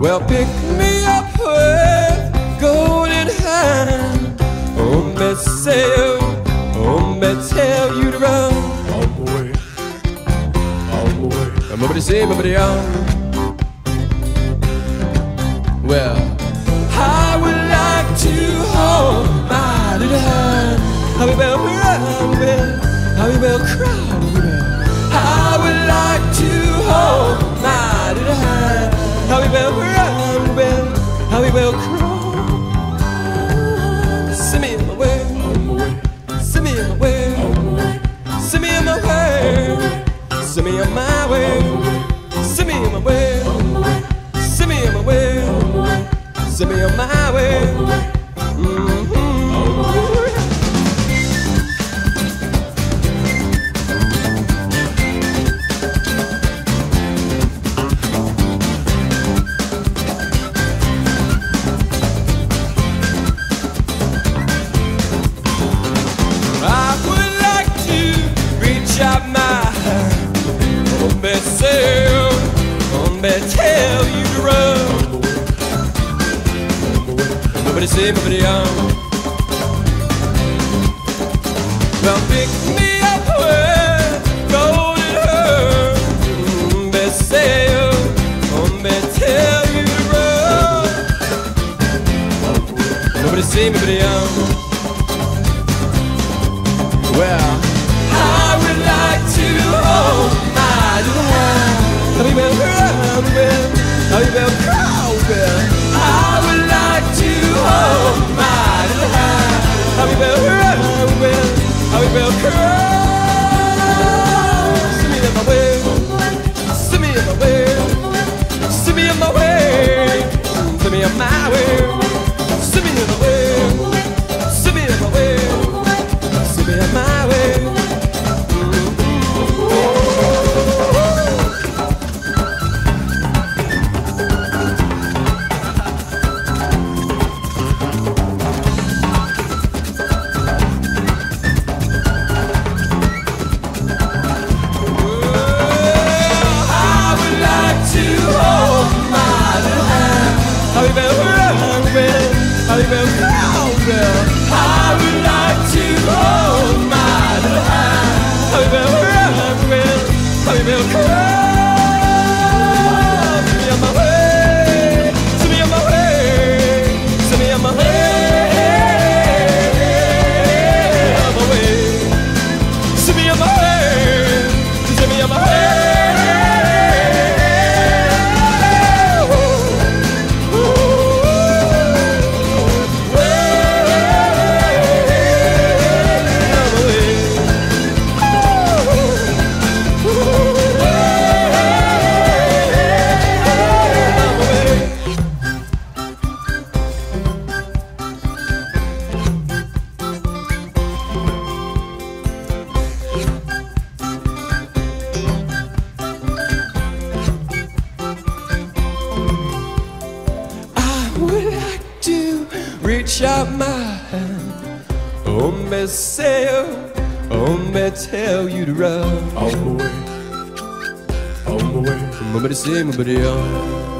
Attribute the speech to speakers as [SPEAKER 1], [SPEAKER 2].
[SPEAKER 1] Well, pick me up with golden hand. Oh, Miss Sail, oh, Miss Sail, you'd run. Oh, boy. Oh, boy. Nobody say, nobody on. Well. tell you to run. Nobody say, nobody on. Well, pick me up where golden her. Mm, best say, um, best tell you to run. Nobody say, nobody on. Well. How you Happy Bell, Happy Bell, Happy Bell, Happy Bell. I would like to hold my hand. Happy Bell, Happy Bell, Happy Bell. chamar Hombre sail, hombre tell you to run. On the way, on the way Hombre say, hombre on